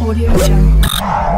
Audio Jungle.